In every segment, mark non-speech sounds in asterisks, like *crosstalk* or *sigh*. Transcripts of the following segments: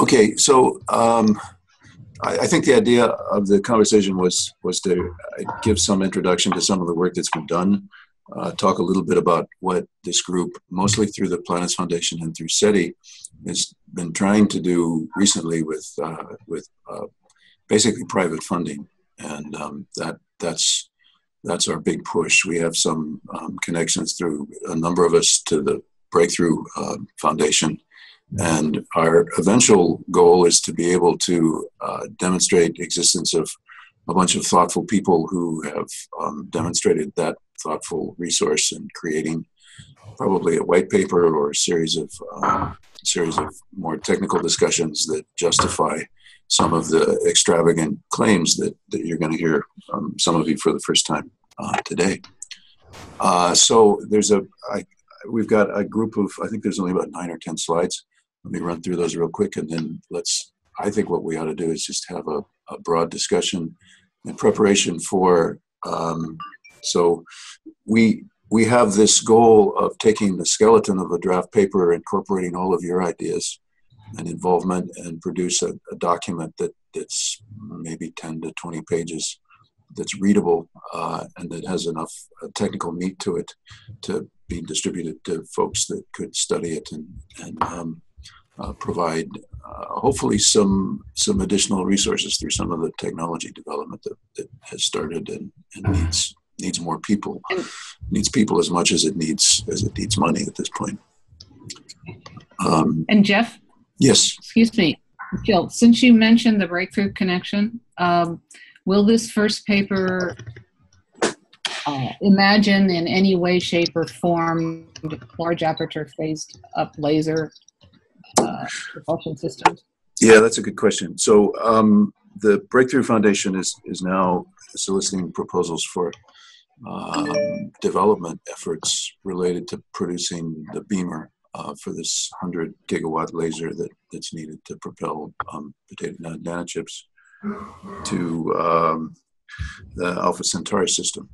Okay, so um, I, I, think the idea of the conversation was was to give some introduction to some of the work that's been done, uh, talk a little bit about what this group, mostly through the Planets Foundation and through SETI, has been trying to do recently with uh, with uh, basically private funding, and um, that that's that's our big push. We have some um, connections through a number of us to the Breakthrough uh, Foundation and our eventual goal is to be able to uh, demonstrate existence of a bunch of thoughtful people who have um, demonstrated that thoughtful resource in creating probably a white paper or a series of um, series of more technical discussions that justify some of the extravagant claims that, that you're going to hear from some of you for the first time uh, today. Uh, so there's a I, we've got a group of I think there's only about nine or ten slides let me run through those real quick and then let's i think what we ought to do is just have a, a broad discussion in preparation for um, so we we have this goal of taking the skeleton of a draft paper incorporating all of your ideas and involvement and produce a, a document that that's maybe 10 to 20 pages that's readable uh, and that has enough uh, technical meat to it to be distributed to folks that could study it and, and um, uh, provide uh, hopefully some some additional resources through some of the technology development that, that has started and, and needs needs more people. Needs people as much as it needs as it needs money at this point. Um, and jeff? Yes. Excuse me Jill, since you mentioned the breakthrough connection um, will this first paper uh, imagine in any way shape or form large aperture phased up laser uh, propulsion systems? Yeah, that's a good question. So um, the Breakthrough Foundation is is now soliciting proposals for um, development efforts related to producing the beamer uh, for this 100 gigawatt laser that, that's needed to propel um, potato nanochips to um, the Alpha Centauri system.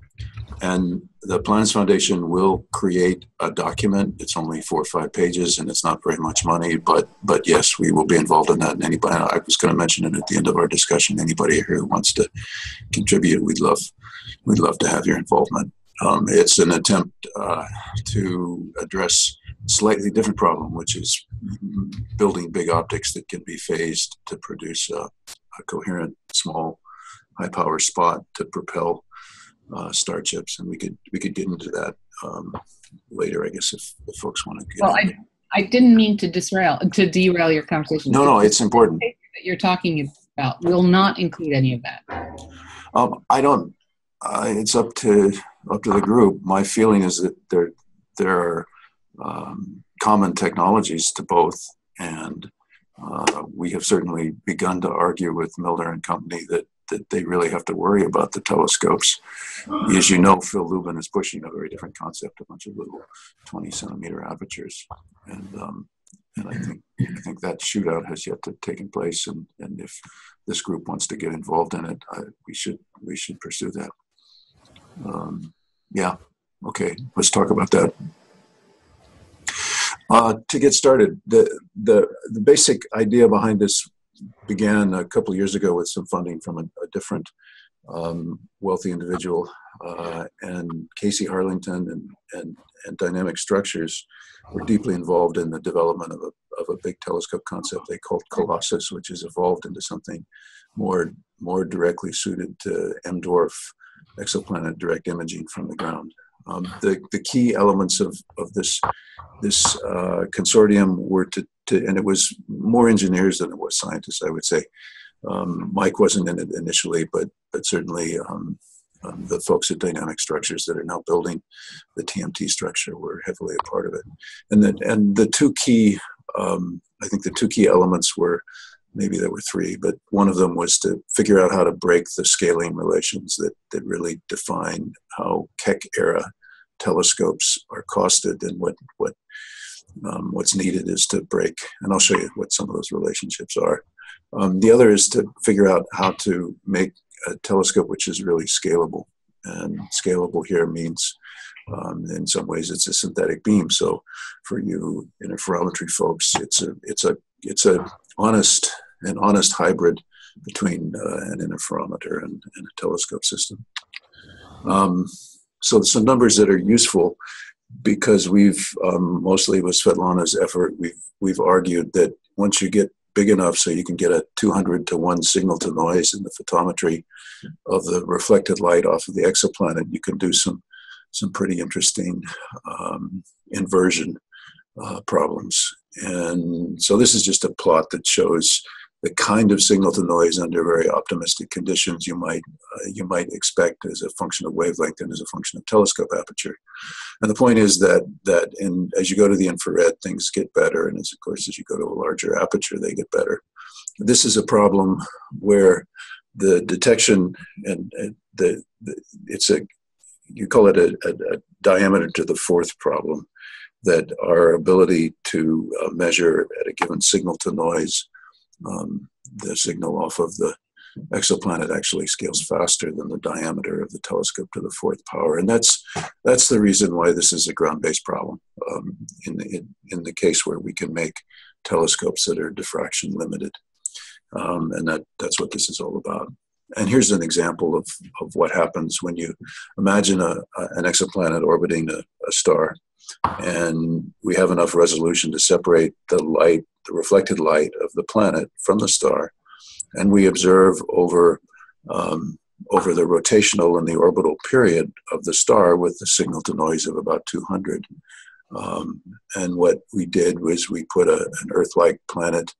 And the Planets Foundation will create a document. It's only four or five pages, and it's not very much money. But but yes, we will be involved in that. And anybody, I was going to mention it at the end of our discussion. Anybody here who wants to contribute, we'd love we'd love to have your involvement. Um, it's an attempt uh, to address slightly different problem, which is building big optics that can be phased to produce a, a coherent small high power spot to propel uh, star chips, and we could we could get into that um, later, I guess, if, if folks want to. Get well, I, I didn't mean to disrail to derail your conversation. No, no, it's important. That you're talking about will not include any of that. Um, I don't. Uh, it's up to up to the group. My feeling is that there there are um, common technologies to both, and uh, we have certainly begun to argue with Milner and Company that that they really have to worry about the telescopes. As you know, Phil Lubin is pushing a very different concept, a bunch of little 20 centimeter apertures. And, um, and I think, I think that shootout has yet to taken place. And, and if this group wants to get involved in it, I, we should, we should pursue that. Um, yeah. Okay. Let's talk about that. Uh, to get started, the, the, the basic idea behind this began a couple years ago with some funding from a, a different um, wealthy individual, uh, and Casey Harlington and, and, and Dynamic Structures were deeply involved in the development of a, of a big telescope concept they called Colossus, which has evolved into something more, more directly suited to M dwarf exoplanet direct imaging from the ground. Um, the, the key elements of, of this, this uh, consortium were to, to, and it was more engineers than it was scientists, I would say. Um, Mike wasn't in it initially, but, but certainly um, um the folks at Dynamic Structures that are now building the TMT structure were heavily a part of it. And, the, and the two key, um, I think the two key elements were maybe there were three, but one of them was to figure out how to break the scaling relations that, that really define how Keck era telescopes are costed and what, what um, what's needed is to break, and I'll show you what some of those relationships are. Um, the other is to figure out how to make a telescope which is really scalable. And scalable here means, um, in some ways, it's a synthetic beam. So, for you interferometry folks, it's a it's a it's a honest an honest hybrid between uh, an interferometer and, and, a telescope system. Um, so some numbers that are useful because we've um, mostly with Svetlana's effort, we've we've argued that once you get big enough so you can get a 200 to 1 signal to noise in the photometry of the reflected light off of the exoplanet, you can do some some pretty interesting um, inversion uh, problems. And so this is just a plot that shows the kind of signal to noise under very optimistic conditions you might uh, you might expect as a function of wavelength and as a function of telescope aperture. And the point is that that in as you go to the infrared, things get better, and as of course as you go to a larger aperture, they get better. This is a problem where the detection and, and the, the, it's a you call it a, a, a, diameter to the fourth problem that our ability to uh, measure at a given signal to noise um, the signal off of the exoplanet actually scales faster than the diameter of the telescope to the fourth power, and that's that's the reason why this is a ground-based problem. Um, in, in in the case where we can make telescopes that are diffraction limited, um, and that that's what this is all about. And here's an example of, of what happens when you imagine a, a an exoplanet orbiting a, a star, and we have enough resolution to separate the light the reflected light of the planet from the star, and we observe over um, over the rotational and the orbital period of the star with the signal to noise of about 200. Um, and what we did was we put a, an Earth-like planet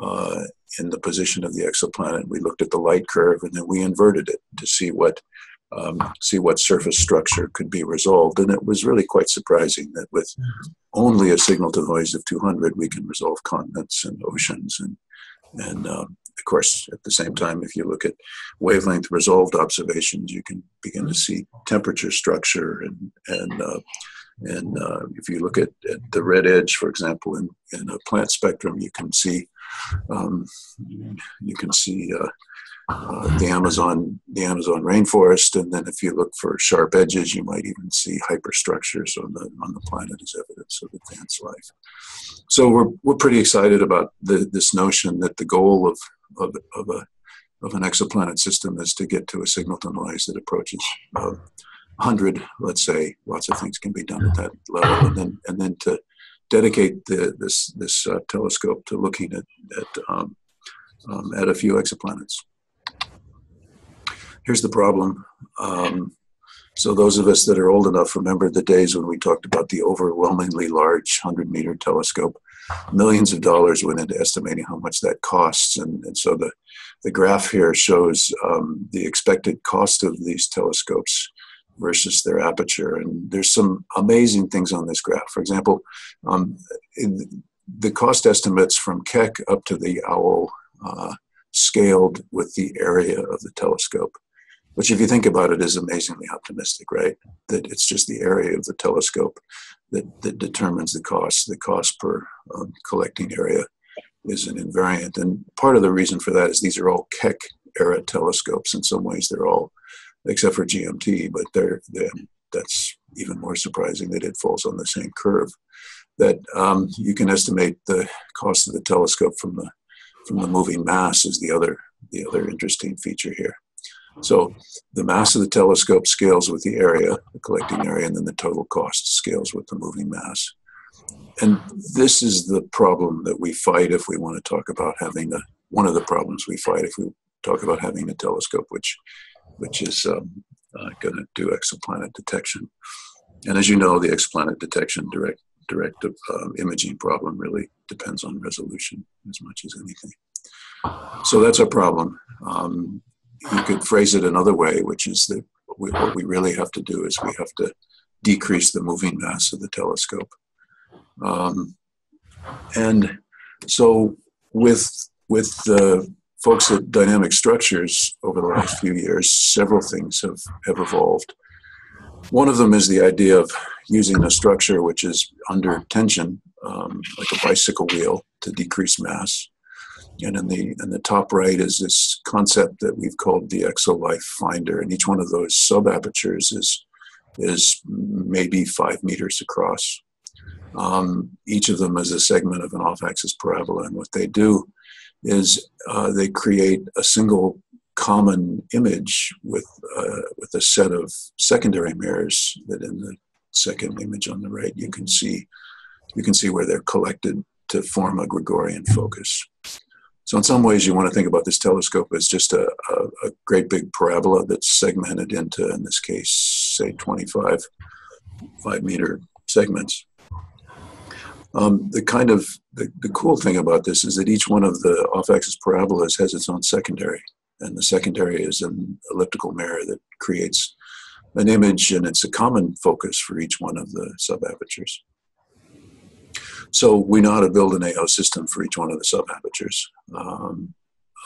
uh, in the position of the exoplanet. We looked at the light curve, and then we inverted it to see what um, see what surface structure could be resolved. And it was really quite surprising that with only a signal to noise of 200, we can resolve continents and oceans. And, and um, of course, at the same time, if you look at wavelength resolved observations, you can begin to see temperature structure. And, and, uh, and uh, if you look at, at, the red edge, for example, in, in a plant spectrum, you can see um, you can see uh, uh, the Amazon, the Amazon rainforest, and then if you look for sharp edges, you might even see hyperstructures on the on the planet as evidence of advanced life. So we're we're pretty excited about the, this notion that the goal of of, of a of an exoplanet system is to get to a signal to noise that approaches uh, 100, let's say. Lots of things can be done at that level, and then and then to dedicate the, this this uh, telescope to looking at at um, um, at a few exoplanets. Here's the problem. Um, so those of us that are old enough remember the days when we talked about the overwhelmingly large 100 meter telescope. Millions of dollars went into estimating how much that costs. And, and so the, the graph here shows um, the expected cost of these telescopes versus their aperture. And there's some amazing things on this graph. For example, um, the cost estimates from Keck up to the OWL uh, scaled with the area of the telescope which, if you think about it, is amazingly optimistic, right? That it's just the area of the telescope that, that determines the cost. The cost per um, collecting area is an invariant. And part of the reason for that is these are all Keck era telescopes. In some ways, they're all, except for GMT, but they're, they're that's even more surprising that it falls on the same curve. That um, you can estimate the cost of the telescope from the from the moving mass is the other the other interesting feature here. So the mass of the telescope scales with the area, the collecting area, and then the total cost scales with the moving mass. And this is the problem that we fight if we want to talk about having a, one of the problems we fight if we talk about having a telescope which, which is um, uh, going to do exoplanet detection. And as you know, the exoplanet detection direct direct uh, imaging problem really depends on resolution as much as anything. So that's a problem. Um, you could phrase it another way, which is that we, what we really have to do is we have to decrease the moving mass of the telescope. Um, and so with with the folks at Dynamic Structures over the last few years, several things have, have evolved. One of them is the idea of using a structure which is under tension, um, like a bicycle wheel, to decrease mass. And in the in the top right is this concept that we've called the ExoLife Finder, and each one of those sub apertures is is maybe five meters across. Um, each of them is a segment of an off-axis parabola, and what they do is uh, they create a single common image with uh, with a set of secondary mirrors that in the second image on the right you can see you can see where they're collected to form a Gregorian focus. So in some ways, you want to think about this telescope as just a, a, a, great big parabola that's segmented into, in this case, say 25 five meter segments. Um, the kind of the, the cool thing about this is that each one of the off-axis parabolas has its own secondary, and the secondary is an elliptical mirror that creates an image, and it's a common focus for each one of the subapertures. So we know how to build an AO system for each one of the subapertures. Um,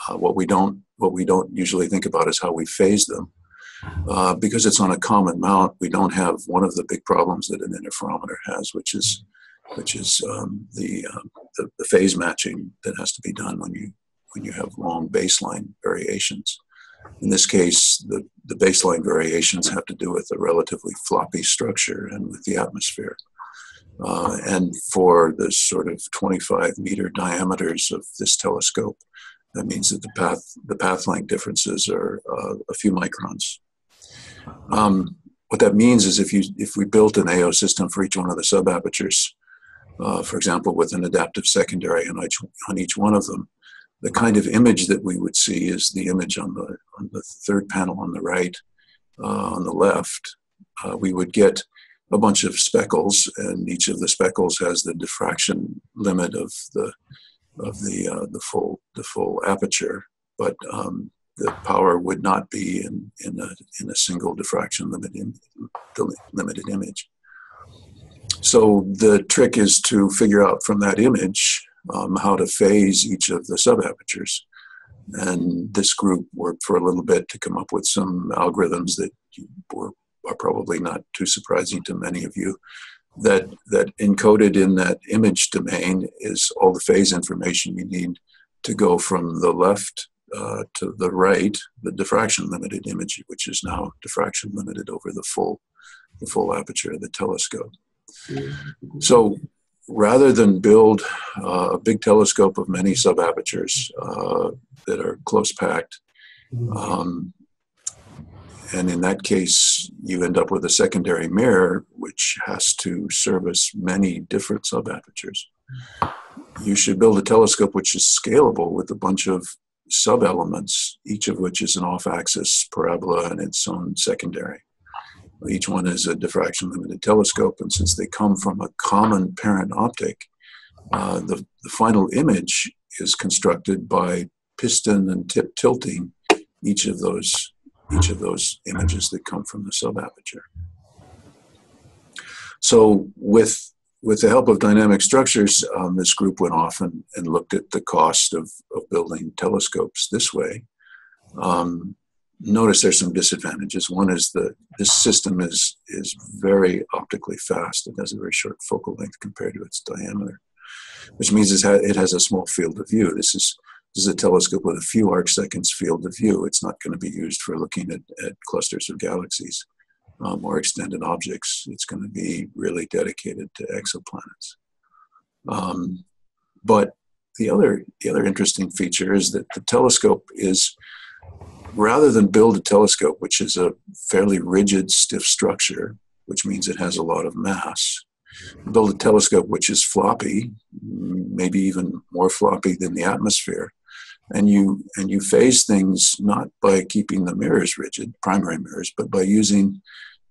uh, what we don't what we don't usually think about is how we phase them. Uh, because it's on a common mount, we don't have one of the big problems that an interferometer has, which is which is um, the, uh, the, the phase matching that has to be done when you when you have long baseline variations. In this case, the, the baseline variations have to do with a relatively floppy structure and with the atmosphere. Uh, and for the sort of 25 meter diameters of this telescope, that means that the path the path length differences are uh, a few microns. Um, what that means is if you if we built an AO system for each one of the subapertures, uh, for example, with an adaptive secondary on each on each one of them, the kind of image that we would see is the image on the on the third panel on the right, uh, on the left. Uh, we would get a bunch of speckles, and each of the speckles has the diffraction limit of the of the uh, the full the full aperture, but um, the power would not be in in a in a single diffraction limit in, the limited image. So the trick is to figure out from that image um, how to phase each of the sub apertures. And this group worked for a little bit to come up with some algorithms that were are probably not too surprising to many of you, that, that encoded in that image domain is all the phase information you need to go from the left uh, to the right, the diffraction limited image, which is now diffraction limited over the full, the full aperture of the telescope. So rather than build uh, a big telescope of many subapertures uh, that are close packed, um, and in that case, you end up with a secondary mirror, which has to service many different subapertures. You should build a telescope which is scalable with a bunch of sub-elements, each of which is an off-axis parabola and its own secondary. Each one is a diffraction limited telescope, and since they come from a common parent optic, uh, the, the final image is constructed by piston and tip tilting each of those each of those images that come from the subaperture. So with with the help of dynamic structures, um, this group went off and, and looked at the cost of, of building telescopes this way. Um, notice there's some disadvantages. One is that this system is is very optically fast. It has a very short focal length compared to its diameter, which means it has a small field of view. This is this is a telescope with a few arc seconds field of view. It's not going to be used for looking at, at clusters of galaxies um, or extended objects. It's going to be really dedicated to exoplanets. Um, but the other, the other interesting feature is that the telescope is, rather than build a telescope, which is a fairly rigid, stiff structure, which means it has a lot of mass, build a telescope which is floppy, maybe even more floppy than the atmosphere, and you and you phase things not by keeping the mirrors rigid primary mirrors but by using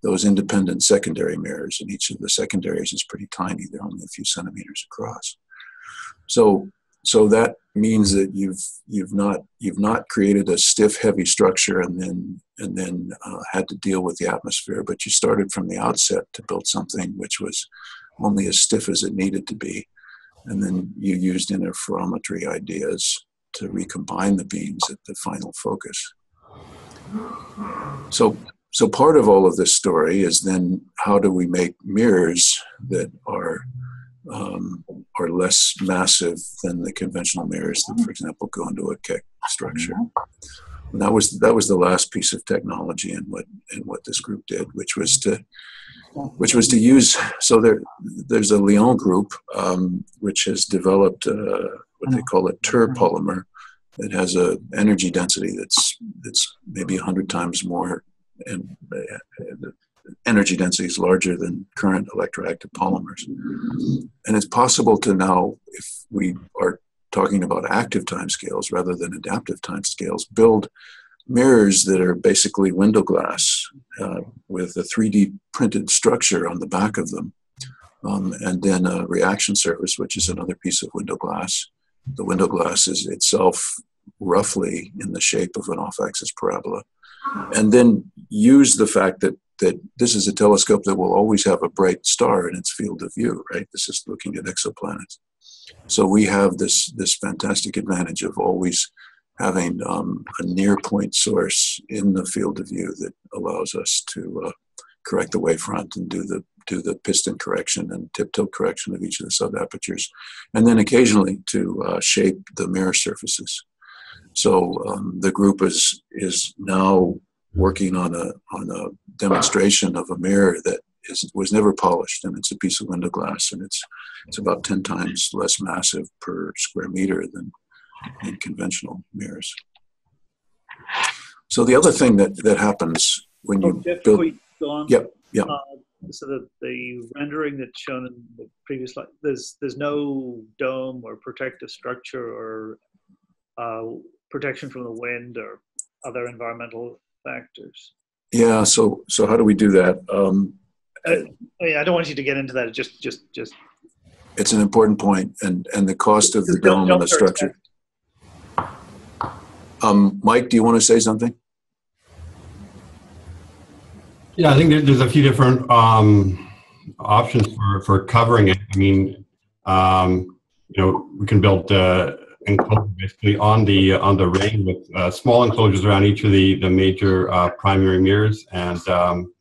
those independent secondary mirrors and each of the secondaries is pretty tiny. They're only a few centimeters across. So so that means that you've you've not you've not created a stiff heavy structure and then and then uh, had to deal with the atmosphere but you started from the outset to build something which was only as stiff as it needed to be. And then you used interferometry ideas to recombine the beams at the final focus. So, so part of all of this story is then how do we make mirrors that are um, are less massive than the conventional mirrors that, for example, go into a Keck structure. And that was that was the last piece of technology and what in what this group did, which was to which was to use. So there there's a Lyon group um, which has developed uh, what they call a TER polymer that has a energy density that's that's maybe hundred times more and uh, energy density is larger than current electroactive polymers. And it's possible to now, if we are talking about active timescales rather than adaptive timescales, build mirrors that are basically window glass uh, with a 3D printed structure on the back of them. Um, and then a reaction surface, which is another piece of window glass. The window glass is itself roughly in the shape of an off axis parabola. And then use the fact that, that this is a telescope that will always have a bright star in its field of view, right? This is looking at exoplanets. So we have this this fantastic advantage of always having um, a near point source in the field of view that allows us to uh, correct the wavefront and do the do the piston correction and tip tilt correction of each of the sub apertures, and then occasionally to uh, shape the mirror surfaces. So um, the group is is now working on a on a demonstration of a mirror that is, was never polished, and it's a piece of window glass, and it's it's about ten times less massive per square meter than in conventional mirrors. So the other thing that that happens when you Oh, build, yep, yep. uh, so the, the rendering that's shown in the previous slide, there's there's no dome or protective structure or uh, protection from the wind or other environmental factors. yeah. So so how do we do that? Um, I mean, I don't want you to get into that. Just just just it's an important point, and and the cost of the dome and the structure. Um, Mike, do you want to say something? Yeah, I think there's a few different um, options for, for covering it. I mean, um, you know, we can build uh, enclosures basically on the on the ring with uh, small enclosures around each of the the major uh, primary mirrors, and um,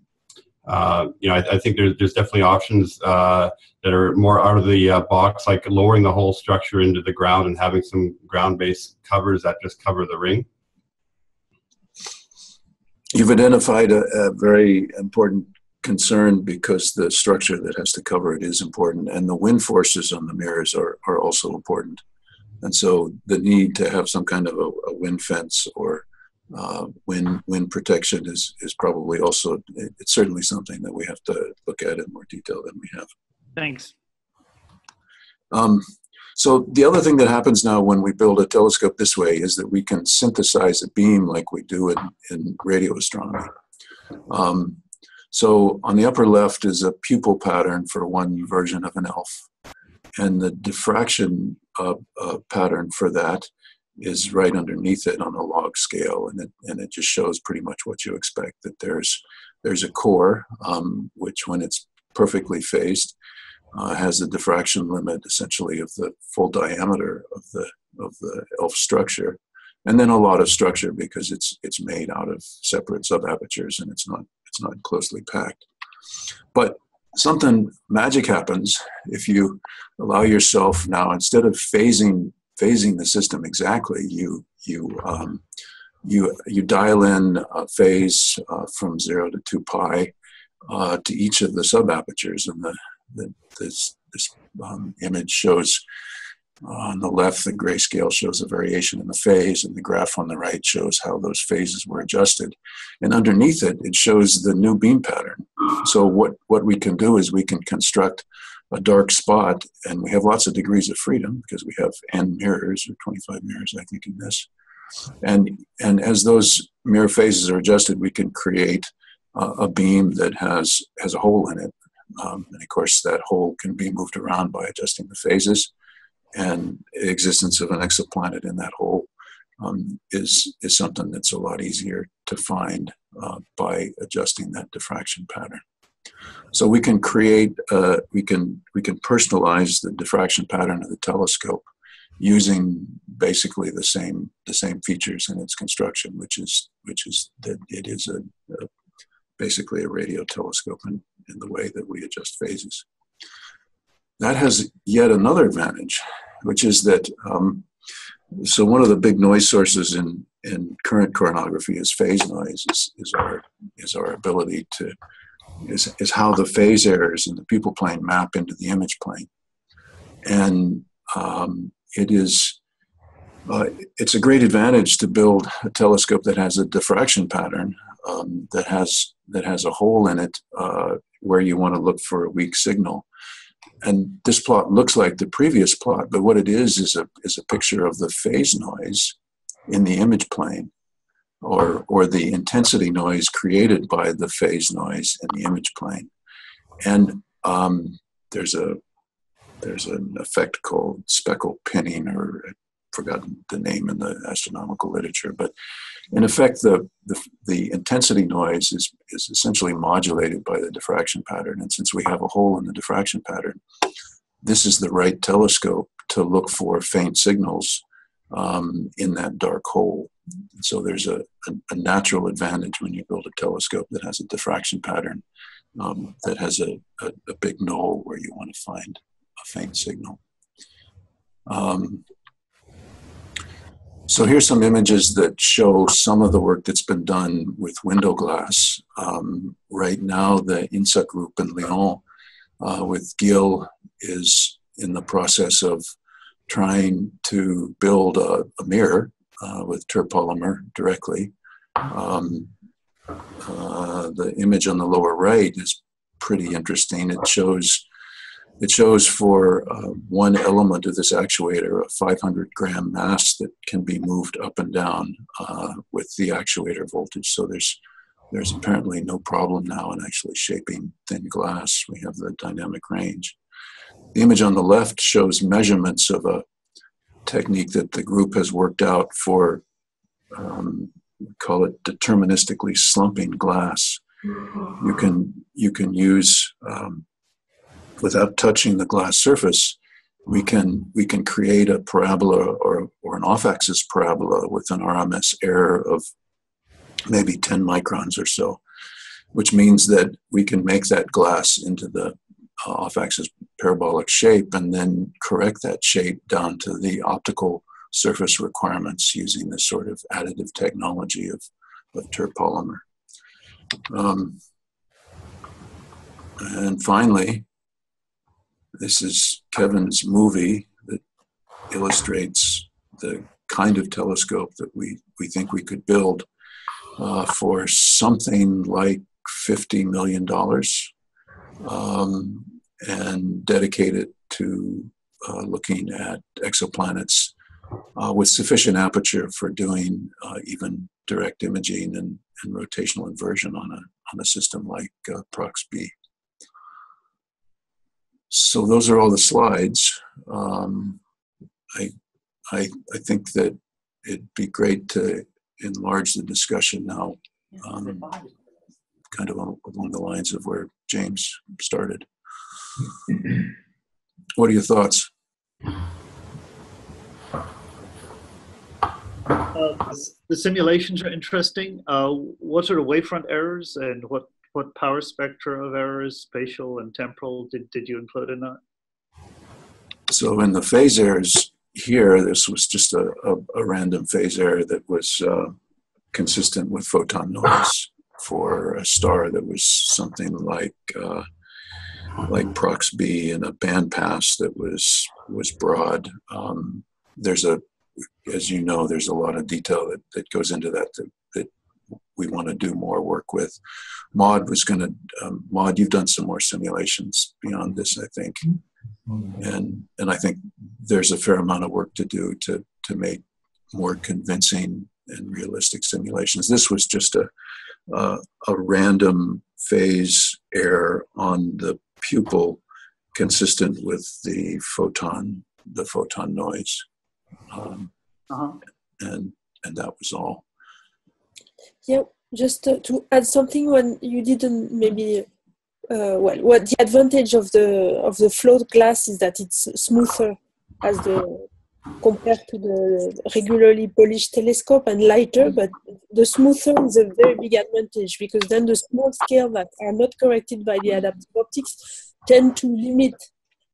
uh, you know, I, I think there's there's definitely options uh, that are more out of the uh, box, like lowering the whole structure into the ground and having some ground-based covers that just cover the ring. You've identified a, a very important concern because the structure that has to cover it is important, and the wind forces on the mirrors are, are also important. And so the need to have some kind of a, a wind fence or uh, wind wind protection is is probably also it- it's certainly something that we have to look at in more detail than we have. thanks. Um, so the other thing that happens now when we build a telescope this way is that we can synthesize a beam like we do in, in radio astronomy. Um, so on the upper left is a pupil pattern for one version of an ELF. And the diffraction uh, uh, pattern for that is right underneath it on a log scale. And it, and it just shows pretty much what you expect, that there's, there's a core, um, which when it's perfectly phased, uh, has a diffraction limit essentially of the full diameter of the of the ELF structure, and then a lot of structure because it's it's made out of separate sub apertures and it's not it's not closely packed. But something magic happens if you allow yourself now instead of phasing phasing the system exactly, you you um, you you dial in a phase uh, from zero to two pi uh, to each of the sub apertures, and the this this um, image shows uh, on the left the grayscale shows a variation in the phase and the graph on the right shows how those phases were adjusted. And underneath it it shows the new beam pattern. So what what we can do is we can construct a dark spot and we have lots of degrees of freedom because we have n mirrors or 25 mirrors i think in this. And and as those mirror phases are adjusted we can create uh, a beam that has has a hole in it um, and of course, that hole can be moved around by adjusting the phases. And existence of an exoplanet in that hole um, is, is something that's a lot easier to find uh, by adjusting that diffraction pattern. So we can create, uh, we can we can personalize the diffraction pattern of the telescope using basically the same the same features in its construction, which is which is that it is a, a basically a radio telescope in, in the way that we adjust phases. That has yet another advantage, which is that um, so one of the big noise sources in in current coronagraphy is phase noise, is, is our is our ability to is, is how the phase errors in the pupil plane map into the image plane. And um, it is uh, it's a great advantage to build a telescope that has a diffraction pattern um, that has that has a hole in it uh, where you want to look for a weak signal. And this plot looks like the previous plot, but what it is is a is a picture of the phase noise in the image plane, or or the intensity noise created by the phase noise in the image plane. And um, there's a there's an effect called speckle pinning, or I've forgotten the name in the astronomical literature, but in effect, the, the, the intensity noise is, is essentially modulated by the diffraction pattern. And since we have a hole in the diffraction pattern, this is the right telescope to look for faint signals um, in that dark hole. So there's a, a, a, natural advantage when you build a telescope that has a diffraction pattern um, that has a, a, a, big null where you want to find a faint signal. Um, so here's some images that show some of the work that's been done with window glass. Um, right now, the INSA group in Lyon uh, with Gil is in the process of trying to build a, a mirror uh, with terpolymer directly. Um, uh, the image on the lower right is pretty interesting. It shows it shows for uh, one element of this actuator a 500 gram mass that can be moved up and down uh, with the actuator voltage. So there's there's apparently no problem now in actually shaping thin glass. We have the dynamic range. The image on the left shows measurements of a technique that the group has worked out for, um, call it deterministically slumping glass. You can you can use um, without touching the glass surface, we can we can create a parabola or, or an off-axis parabola with an RMS error of maybe 10 microns or so, which means that we can make that glass into the uh, off-axis parabolic shape and then correct that shape down to the optical surface requirements using this sort of additive technology of, of terpolymer. Um, and finally, this is Kevin's movie that illustrates the kind of telescope that we, we think we could build uh, for something like $50 million um, and dedicate it to uh, looking at exoplanets uh, with sufficient aperture for doing uh, even direct imaging and, and, rotational inversion on a, on a system like uh, PROX-B. So those are all the slides. Um, I, I, I think that it'd be great to enlarge the discussion now, um, kind of along the lines of where James started. What are your thoughts? Uh, the simulations are interesting. Uh, what sort of wavefront errors and what what power spectra of errors, spatial and temporal, did, did you include in that? So in the phase errors here, this was just a, a, a random phase error that was uh, consistent with photon noise for a star that was something like uh, like Prox-B in a bandpass that was was broad. Um, there's a, as you know, there's a lot of detail that, that goes into that that we want to do more work with. Maud was going to, um, Maud, you've done some more simulations beyond this, I think. And, and I think there's a fair amount of work to do to, to make more convincing and realistic simulations. This was just a, uh, a random phase error on the pupil consistent with the photon, the photon noise. Um, uh-huh. And, and that was all. Yeah, just uh, to add something when you didn't maybe uh, well what the advantage of the of the float glass is that it's smoother as the compared to the regularly polished telescope and lighter but the smoother is a very big advantage because then the small scale that are not corrected by the adaptive optics tend to limit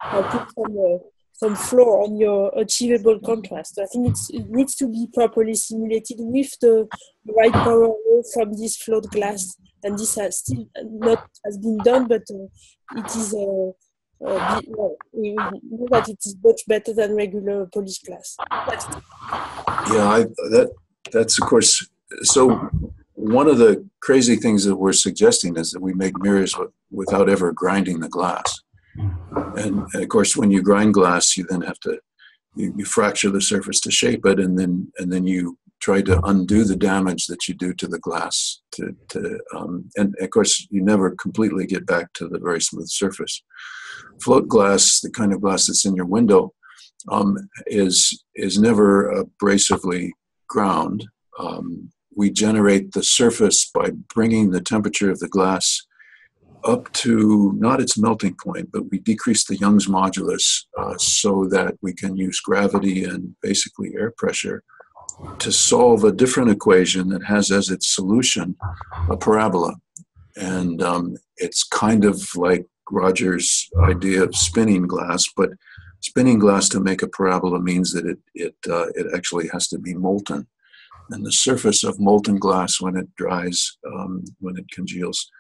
uh, put some some floor on your achievable contrast. I think it needs to be properly simulated with the right power from this float glass, and this has still not has been done, but uh, it is. Uh, uh, we know that it is much better than regular polished glass. Yeah, I, that that's of course. So one of the crazy things that we're suggesting is that we make mirrors with, without ever grinding the glass. And, of course, when you grind glass, you then have to you, you, fracture the surface to shape it, and then and then you try to undo the damage that you do to the glass. To, to um, and of course, you never completely get back to the very smooth surface. Float glass, the kind of glass that's in your window, um, is is never abrasively ground. Um, we generate the surface by bringing the temperature of the glass up to not its melting point, but we decrease the Young's modulus uh, so that we can use gravity and basically air pressure to solve a different equation that has as its solution a parabola. And um, it's kind of like Roger's idea of spinning glass, but spinning glass to make a parabola means that it, it, uh, it actually has to be molten and the surface of molten glass when it dries, um, when it congeals,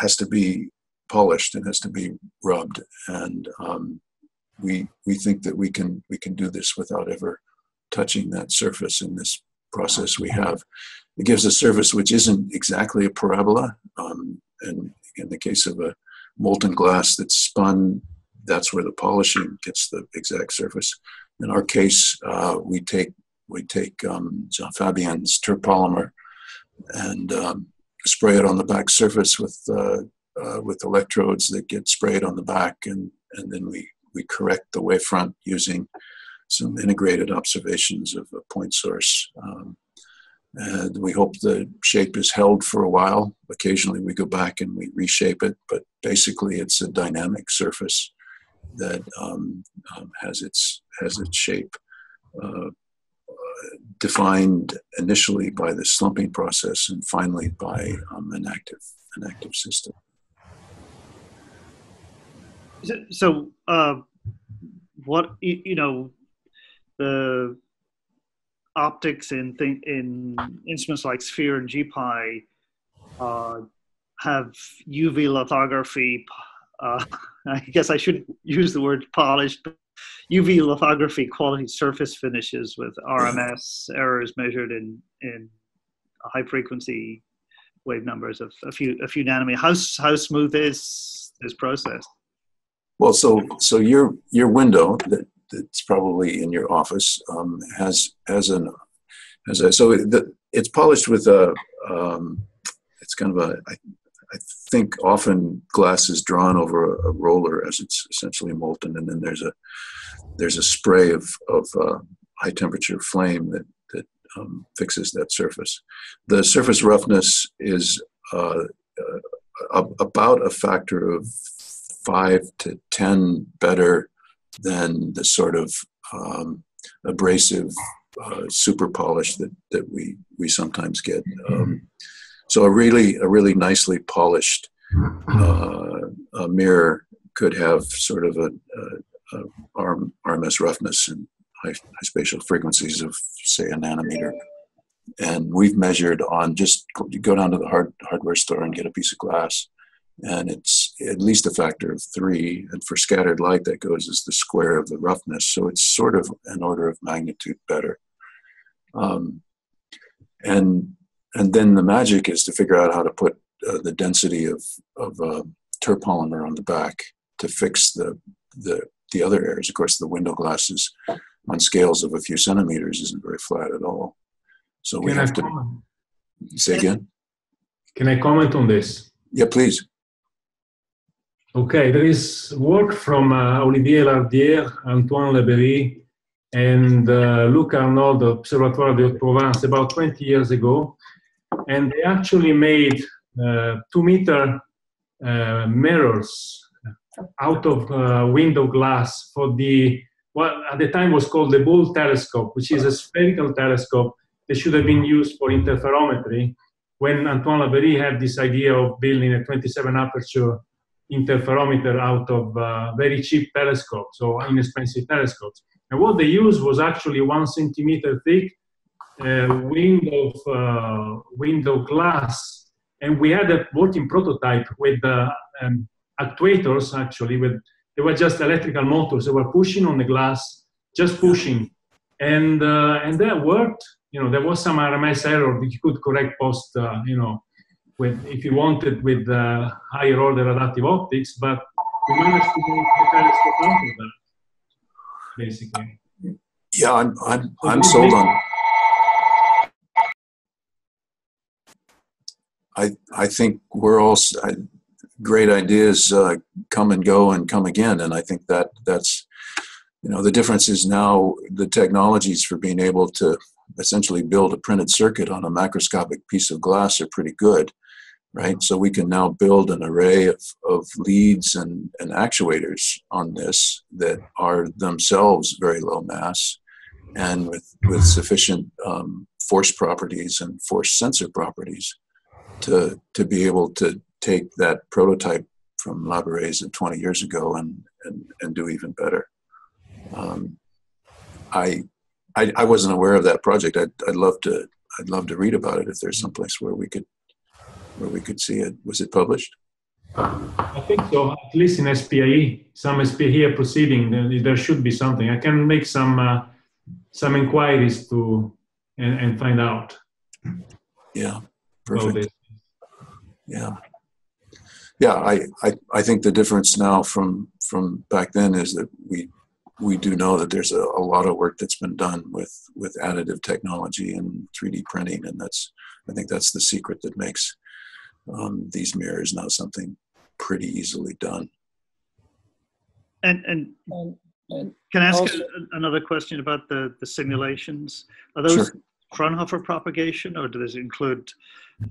has to be polished and has to be rubbed. And um, we we think that we can we can do this without ever touching that surface in this process we have. It gives a surface which isn't exactly a parabola. Um, and in the case of a molten glass that's spun, that's where the polishing gets the exact surface. In our case, uh, we take we take um, Jean terpolymer and um, spray it on the back surface with uh, uh, with electrodes that get sprayed on the back, and and then we we correct the wavefront using some integrated observations of a point source. Um, and we hope the shape is held for a while. Occasionally we go back and we reshape it, but basically it's a dynamic surface that um, um, has its has its shape. Uh, defined initially by the slumping process and finally by um, an active an active system. So, uh, what you know, the optics in th- in instruments like Sphere and GPI uh, have UV lithography. Uh, *laughs* I guess I should use the word polished, UV lithography quality surface finishes with RMS errors measured in in high frequency wave numbers of a few a few nanometers. How how smooth is this process? Well, so so your your window that that's probably in your office um, has has an has a so the, it's polished with a um, it's kind of a I, think often glass is drawn over a, a, roller as it's essentially molten, and then there's a there's a spray of of uh, high temperature flame that that um, fixes that surface. The surface roughness is uh, uh, about a factor of five to ten better than the sort of um, abrasive uh, super polish that that we we sometimes get. Um, so a really a really nicely polished uh, mirror could have sort of a, a, a arm, RMS roughness and high, high, spatial frequencies of say a nanometer. And we've measured on just go down to the hard, hardware store and get a piece of glass, and it's at least a factor of three. And for scattered light, that goes as the square of the roughness. So it's sort of an order of magnitude better. Um, and and then the magic is to figure out how to put uh, the density of of uh, terpolymer on the back to fix the the the other areas. Of course, the window glasses on scales of a few centimeters isn't very flat at all. So we Can have I to comment? say again. Can I comment on this? Yeah, please. Okay, there is work from uh, Olivier Lardière, Antoine Labeyrie, and uh, Luc Arnold, Observatoire de Haute-Provence, about 20 years ago, and they actually made uh, two meter uh, mirrors out of uh, window glass for the what at the time was called the Bull telescope, which is a spherical telescope that should have been used for interferometry. When Antoine Labeyrie had this idea of building a 27 aperture interferometer out of uh, very cheap telescopes or inexpensive telescopes. And what they used was actually one centimeter thick window, uh, window glass. And we had a working prototype with uh, um, actuators actually with they were just electrical motors. They were pushing on the glass, just pushing, and uh, and that worked. You know, there was some RMS error that you could correct post. Uh, you know, with if you wanted with uh, higher order adaptive optics, but we managed to make the telescope out of that, basically. Yeah, I'm I'm I'm sold on. I I think we're all I, great ideas uh, come and go and come again, and I think that that's you know the difference is now the technologies for being able to essentially build a printed circuit on a macroscopic piece of glass are pretty good right? So we can now build an array of, of leads and, and actuators on this that are themselves very low mass and with, with sufficient um, force properties and force sensor properties to, to be able to take that prototype from Labeyrie's of 20 years ago and, and, and do even better. Um, I, I, I wasn't aware of that project. I'd, I'd love to I'd love to read about it if there's some place where we could where we could see it. Was it published? I think so. At least in SPIE, some SPIE proceeding, there should be something. I can make some uh, some inquiries to and, and find out. Yeah, perfect. Yeah, yeah. I, I I think the difference now from from back then is that we we do know that there's a, a lot of work that's been done with with additive technology and 3D printing, and that's I think that's the secret that makes um, these mirrors now something pretty easily done. And and can I ask also, a, another question about the the simulations? Are those sure. Fraunhofer propagation, or do those include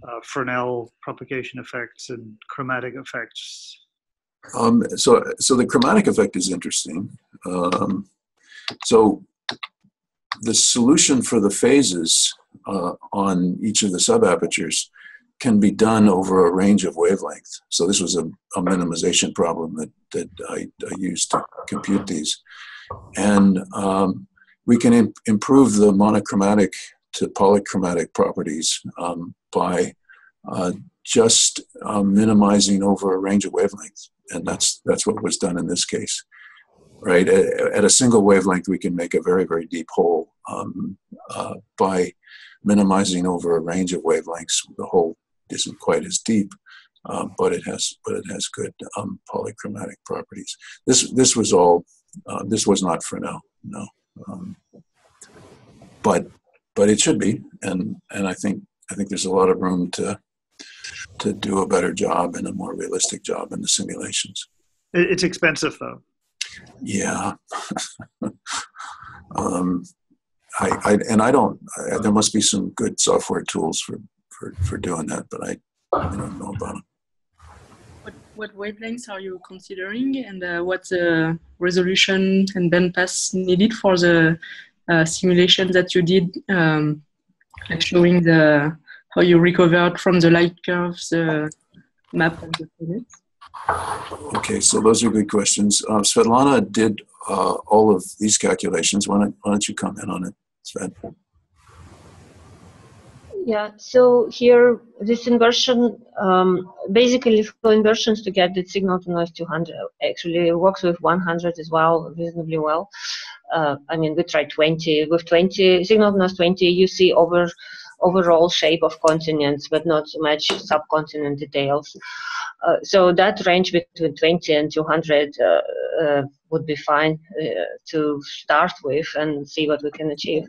uh, Fresnel propagation effects and chromatic effects? Um, so, so the chromatic effect is interesting. Um, so, the solution for the phases uh, on each of the subapertures can be done over a range of wavelengths. So this was a, a minimization problem that, that I, I, used to compute these. And um, we can imp improve the monochromatic to polychromatic properties um, by uh, just uh, minimizing over a range of wavelengths. And that's, that's what was done in this case. Right, at, at a single wavelength, we can make a very, very deep hole um, uh, by minimizing over a range of wavelengths. The hole isn't quite as deep, uh, but it has but it has good um, polychromatic properties. This this was all uh, this was not Fresnel, no, um, but but it should be, and and I think I think there's a lot of room to to do a better job and a more realistic job in the simulations. It's expensive though. Yeah. *laughs* um, I, I, and I don't. I, there must be some good software tools for for, for doing that, but I, I don't know about them. What, what wavelengths are you considering and uh, what the resolution and bandpass needed for the uh, simulation that you did um, showing the how you recovered from the light curves the map of the planet? Okay, so those are good questions. Uh, Svetlana did uh, all of these calculations. Why don't, why don't you comment on it, Svet? Yeah, so here this inversion, um, basically for inversions to get the signal to noise 200 actually it works with 100 as well, reasonably well. Uh, I mean, we tried 20. With 20, signal noise 20, you see over overall shape of continents, but not so much subcontinent details. Uh, so that range between 20 and 200 uh, uh, would be fine uh, to start with and see what we can achieve.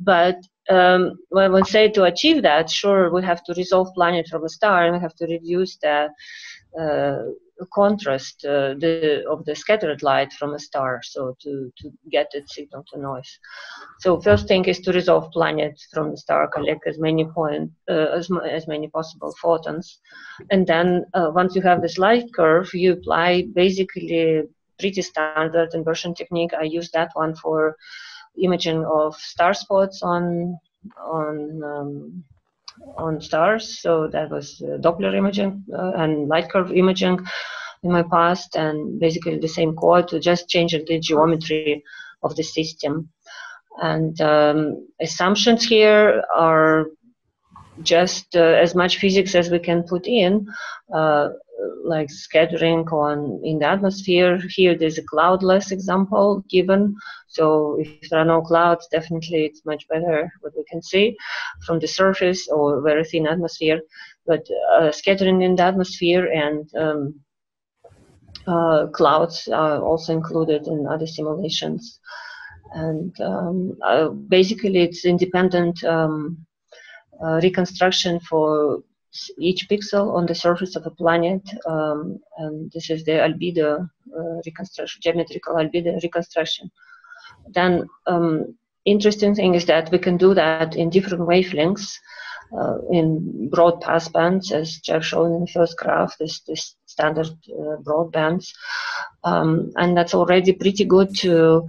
But um, when we say to achieve that, sure, we have to resolve planet from a star and we have to reduce the contrast uh, the, of the scattered light from a star, so to, to get that signal to noise. So first thing is to resolve planets from the star, collect as many point, uh, as, as many possible photons, and then uh, once you have this light curve, you apply basically pretty standard inversion technique. I use that one for imaging of star spots on on um, on stars. So that was uh, Doppler imaging uh, and light curve imaging. In my past, and basically the same code to just change the geometry of the system. And um, assumptions here are just uh, as much physics as we can put in, uh, like scattering on in the atmosphere. Here there's a cloudless example given. So if there are no clouds, definitely it's much better what we can see from the surface or very thin atmosphere. But uh, scattering in the atmosphere and um, uh, clouds are also included in other simulations. And um, uh, basically it's independent um, uh, reconstruction for each pixel on the surface of a planet. Um, and this is the albedo uh, reconstruction, geometrical albedo reconstruction. Then um, interesting thing is that we can do that in different wavelengths. Uh, in broad passbands, as Jeff showed in the first graph, this, this standard uh, broadbands. Um, and that's already pretty good to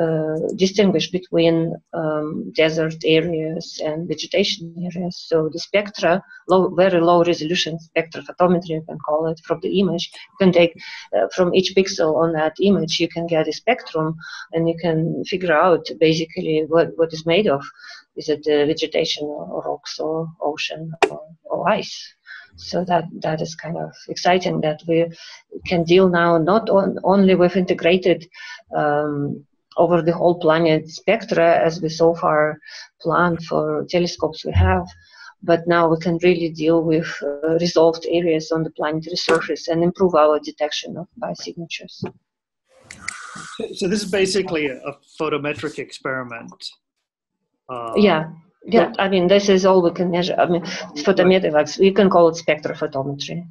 uh, distinguish between um, desert areas and vegetation areas. So the spectra, low, very low resolution spectrophotometry, you can call it, from the image. You can take uh, from each pixel on that image, you can get a spectrum and you can figure out basically what, what is made of. Is it uh, vegetation or rocks or ocean or, or ice? So that that is kind of exciting that we can deal now not on, only with integrated um, over the whole planet spectra as we so far planned for telescopes we have. But now we can really deal with uh, resolved areas on the planetary surface and improve our detection of biosignatures. So this is basically a photometric experiment. Uh, yeah, yeah. I mean, this is all we can measure. I mean, photometrics. We can call it spectrophotometry.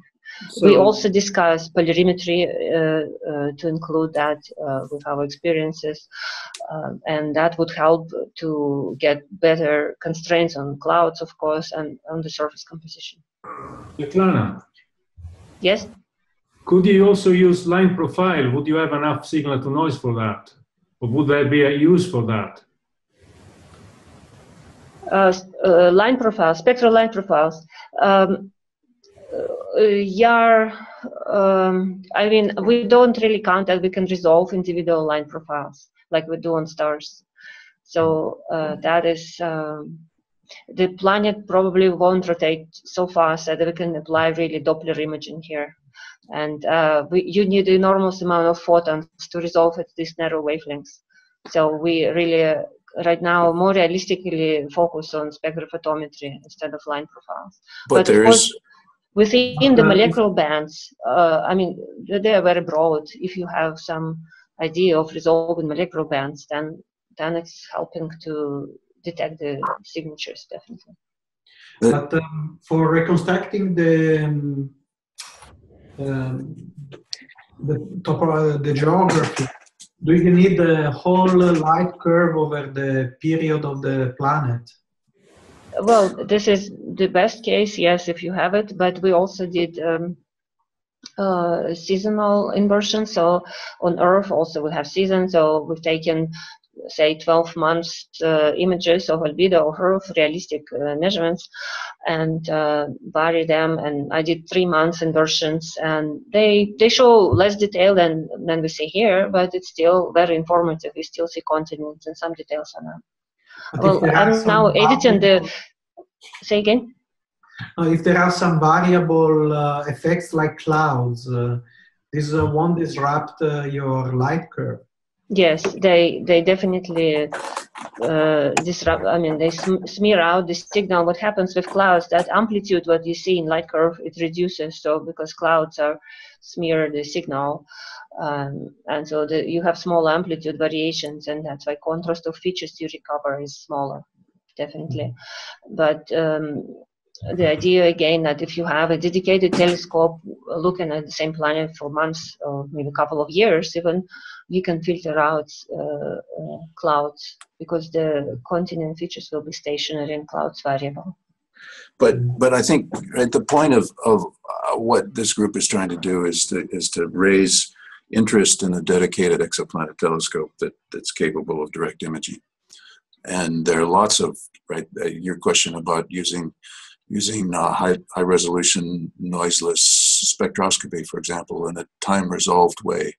So, we also discuss polarimetry uh, uh, to include that uh, with our experiences, um, and that would help to get better constraints on clouds, of course, and on the surface composition. Svetlana. Yes. Could you also use line profile? Would you have enough signal to noise for that, or would there be a use for that? Uh, uh, line profiles, spectral line profiles. Um, yeah, um, I mean, we don't really count that we can resolve individual line profiles like we do on stars. So uh, that is, um, the planet probably won't rotate so fast that we can apply really Doppler imaging here. And uh, we, you need enormous amount of photons to resolve at these narrow wavelengths. So we really, uh, right now, more realistically focus on spectrophotometry instead of line profiles. But, but there is within the molecular bands, uh, I mean, they are very broad. If you have some idea of resolving molecular bands, then then it's helping to detect the signatures definitely. But um, for reconstructing the um, um, the topo the geography, do you need the whole light curve over the period of the planet? well, this is the best case, yes, if you have it, but we also did um, uh, seasonal inversion. So on Earth also we have seasons. So we've taken, say, 12 months uh, images of albedo of Earth, realistic uh, measurements, and uh, vary them. And I did three months inversions, and they they show less detail than than we see here, but it's still very informative. We still see continents and some details on them well, I'm now editing the. Say again. Uh, if there are some variable uh, effects like clouds, uh, this uh, won't disrupt uh, your light curve. Yes, they they definitely uh, disrupt. I mean, they sm smear out the signal. What happens with clouds? That amplitude, what you see in light curve, it reduces. So because clouds are smear the signal, um, and so the, you have small amplitude variations, and that's why contrast of features you recover is smaller, definitely. But um, the idea again that if you have a dedicated telescope looking at the same planet for months or maybe a couple of years even, you can filter out uh, uh, clouds because the continent features will be stationary and clouds variable. But but I think right, the point of of uh, what this group is trying to do is to is to raise interest in a dedicated exoplanet telescope that, that's capable of direct imaging. And there are lots of, right, uh, your question about using using uh, high, high resolution, noiseless spectroscopy, for example, in a time resolved way.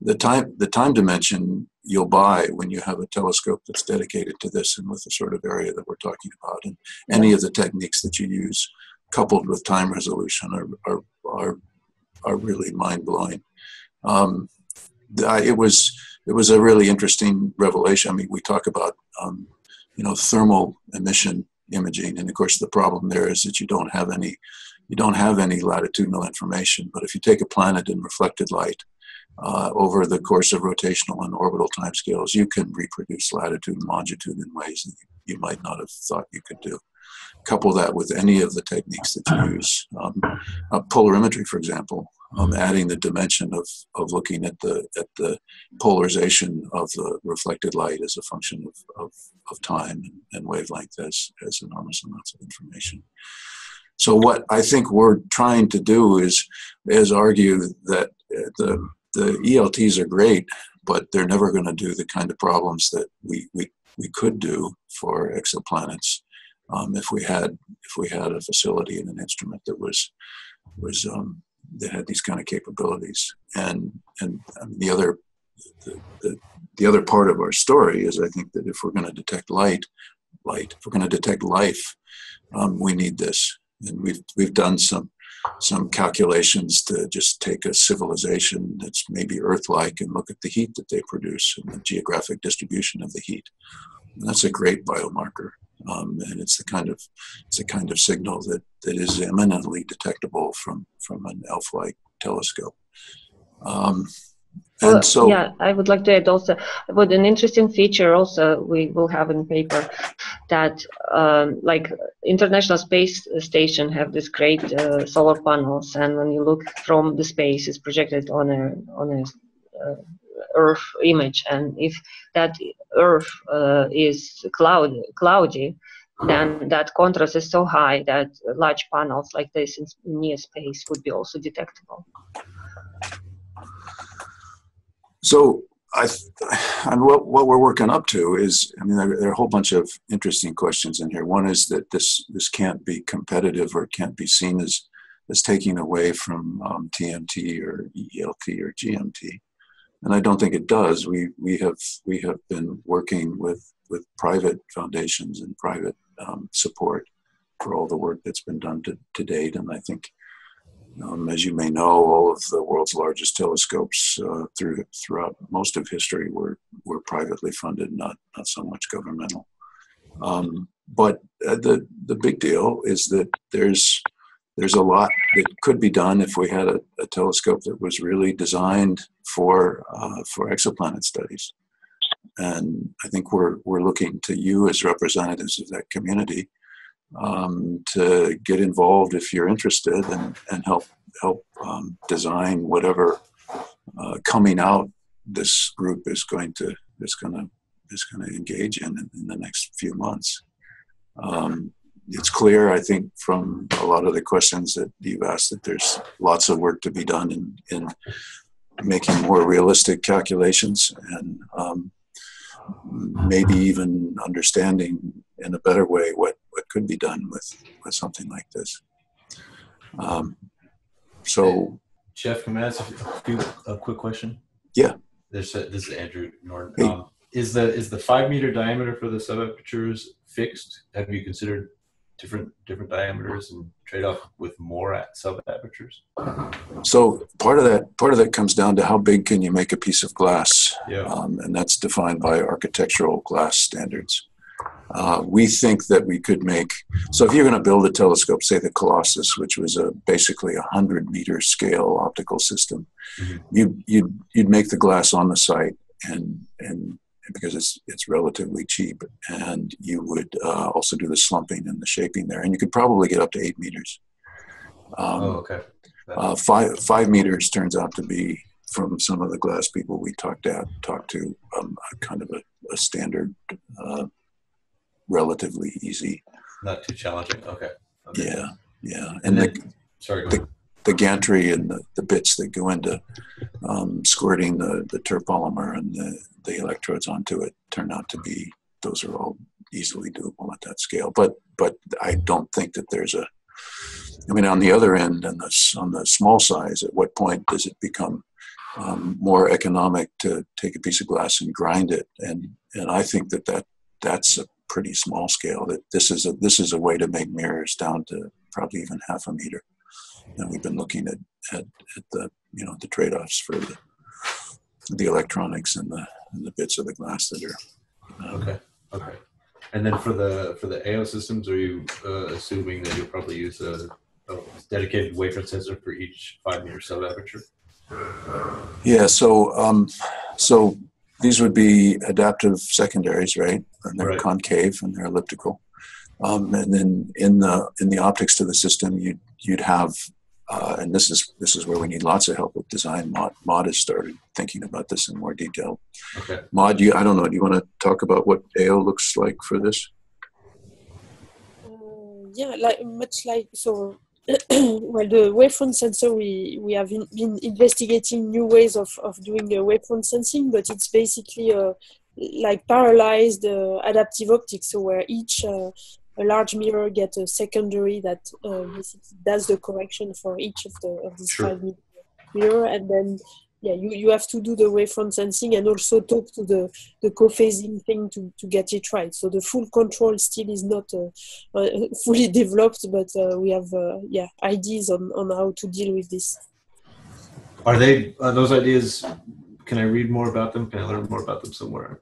The time, the time dimension you'll buy when you have a telescope that's dedicated to this and with the sort of area that we're talking about, and any of the techniques that you use coupled with time resolution are, are, are, are really mind blowing. Um, it was it was a really interesting revelation. I mean, we talk about um, you know thermal emission imaging, and of course the problem there is that you don't have any you don't have any latitudinal information. But if you take a planet in reflected light uh, over the course of rotational and orbital timescales, you can reproduce latitude and longitude in ways that you, might not have thought you could do couple that with any of the techniques that you *clears throat* use. Um, uh, polarimetry, for example, um, adding the dimension of, of looking at the at the polarization of the reflected light as a function of, of, of time and, wavelength as, as enormous amounts of information. So what I think we're trying to do is is argue that the the ELTs are great, but they're never going to do the kind of problems that we, we, we could do for exoplanets um, if we had if we had a facility and an instrument that was was um, that had these kind of capabilities. And and I mean, the other the, the, the other part of our story is I think that if we're going to detect light, light, if we're going to detect life, um, we need this. And we've we've done some some calculations to just take a civilization that's maybe Earth-like and look at the heat that they produce and the geographic distribution of the heat. And that's a great biomarker um, and it's the kind of it's the kind of signal that, that is eminently detectable from from an ELF-like telescope. Um, and well, so, yeah, I would like to add also, but an interesting feature also we will have in paper that um, like International Space Station have this great uh, solar panels, and when you look from the space, it's projected on a on a uh, Earth image, and if that Earth uh, is cloudy, cloudy, then that contrast is so high that large panels like this in near space would be also detectable. So I, and what, what we're working up to is, I mean, there, there, are a whole bunch of interesting questions in here. One is that this this can't be competitive or can't be seen as as taking away from um, TMT or ELT or GMT and I don't think it does. We we have we have been working with with private foundations and private um, support for all the work that's been done to, to date, and I think. Um, as you may know, all of the world's largest telescopes uh, through throughout most of history were were privately funded, not not so much governmental. Um, but uh, the the big deal is that there's there's a lot that could be done if we had a, a telescope that was really designed for uh, for exoplanet studies. And I think we're we're looking to you as representatives of that community um, to get involved if you're interested and, and help help um, design whatever uh, coming out this group is going to is going to is going to engage in, in, the next few months. Um, it's clear, I think, from a lot of the questions that you've asked that there's lots of work to be done in, in making more realistic calculations and um, maybe even understanding in a better way what, what could be done with, with something like this. Um, so, Jeff, can I ask a, few, a quick question? Yeah. There's a, this is Andrew Norton. Hey. Um, is the is the five meter diameter for the sub apertures fixed? Have you considered different different diameters and trade off with more at sub apertures? So part of that part of that comes down to how big can you make a piece of glass, yeah. um, and that's defined by architectural glass standards. Uh, we think that we could make so if you're going to build a telescope, say the Colossus, which was a basically a hundred meter scale optical system, mm-hmm. you you'd you'd make the glass on the site and and because it's it's relatively cheap, and you would uh, also do the slumping and the shaping there, and you could probably get up to eight meters. Um, oh, okay. Uh, five five meters turns out to be from some of the glass people we talked at talked to um, kind of a, a standard, uh, relatively easy. Not too challenging. Okay. okay. Yeah, yeah, and, and then, the, sorry. The, the gantry and the, the bits that go into um, squirting the, the terpolymer and the, the electrodes onto it turn out to be those are all easily doable at that scale. But but I don't think that there's a I mean, on the other end, and the, on the small size, at what point does it become um, more economic to take a piece of glass and grind it? And and I think that, that that's a pretty small scale. That this is a this is a way to make mirrors down to probably even half a meter. And we've been looking at at, at the you know the trade offs for the the electronics and the and the bits of the glass that are um, Okay. Okay. And then for the for the AO systems, are you uh, assuming that you'll probably use a, a dedicated wafer sensor for each five meter sub aperture? Yeah, so um, so these would be adaptive secondaries, right? And they're Right. concave and they're elliptical. Um, and then in the in the optics to the system, you'd you'd have, uh, and this is this is where we need lots of help with design. Maud Maud has started thinking about this in more detail. Okay. Maud, you I don't know. Do you want to talk about what AO looks like for this? Uh, yeah, like much like so. *clears throat* well, the wavefront sensor, we we have in, been investigating new ways of of doing the wavefront sensing, but it's basically uh, like parallelized uh, adaptive optics, so where each uh, a large mirror get a secondary that uh, does the correction for each of the of these Sure. five mi- mirror, and then yeah, you, you have to do the wavefront sensing and also talk to the the co-phasing thing to, to get it right. So the full control still is not uh, *laughs* uh, fully developed, but uh, we have uh, yeah ideas on, on how to deal with this. Are they are those ideas? Can I read more about them? Can I learn more about them somewhere?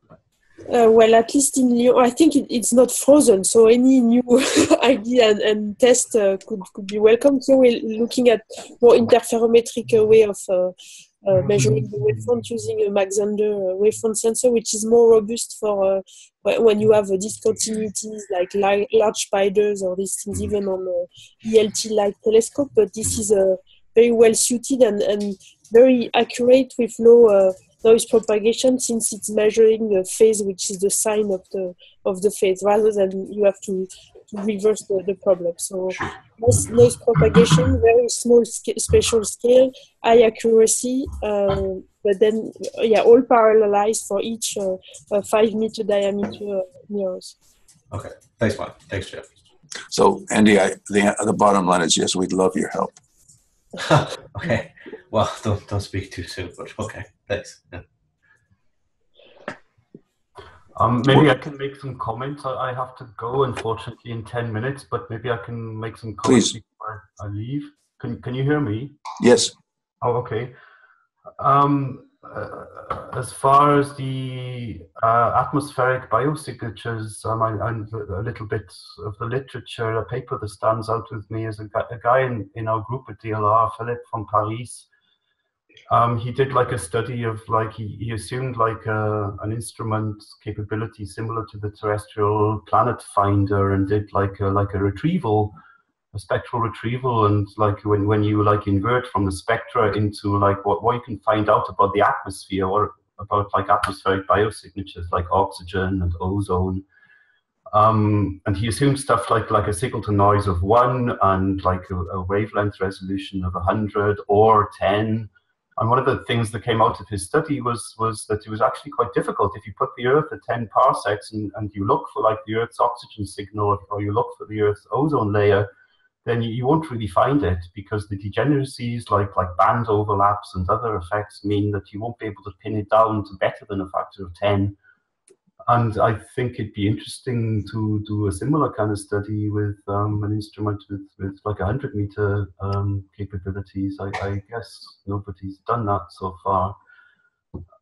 Uh, well, at least in Lyon, I think it, it's not frozen, so any new *laughs* idea and, and test uh, could, could be welcome. So we're looking at more interferometric uh, way of uh, uh, measuring the wavefront using a Mach-Zehnder uh, wavefront sensor, which is more robust for uh, when you have uh, discontinuities like li- large spiders or these things, even on uh, ELT-like telescope. But this is uh, very well suited and, and very accurate with low uh, noise propagation since it's measuring the phase which is the sign of the of the phase rather than you have to, to reverse the, the problem so less noise propagation very small sca- spatial scale high accuracy uh, but then uh, yeah all parallelized for each uh, uh, five meter diameter uh, mirrors Okay. Thanks, Mike. Thanks, Jeff. So Andy, I, the the bottom line is yes, we'd love your help. *laughs* okay. Well, *laughs* don't don't speak too soon, but okay. Thanks. Yeah. Um, maybe I can make some comments. I, I have to go, unfortunately, in 10 minutes, but maybe I can make some comments Please. before I leave. Can, can you hear me? Yes. Oh, okay. Um, uh, as far as the uh, atmospheric biosignatures, um, I, I'm a little bit of the literature, a paper that stands out with me is a, guy- a guy in, in our group at DLR, Philippe from Paris. Um, he did like a study of like he, he assumed like a, an instrument capability similar to the terrestrial planet finder and did like a, like a retrieval a spectral retrieval and like when, when you like invert from the spectra into like what, what you can find out about the atmosphere or about like atmospheric biosignatures like oxygen and ozone. Um, and he assumed stuff like like a signal to noise of one and like a, a wavelength resolution of 100 or 10 and one of the things that came out of his study was was that it was actually quite difficult. If you put the earth at 10 parsecs and, and you look for like the earth's oxygen signal or you look for the earth's ozone layer then you, you won't really find it because the degeneracies like like band overlaps and other effects mean that you won't be able to pin it down to better than a factor of 10 and I think it'd be interesting to do a similar kind of study with um, an instrument with, with like 100 meter um, capabilities. I, I guess nobody's done that so far.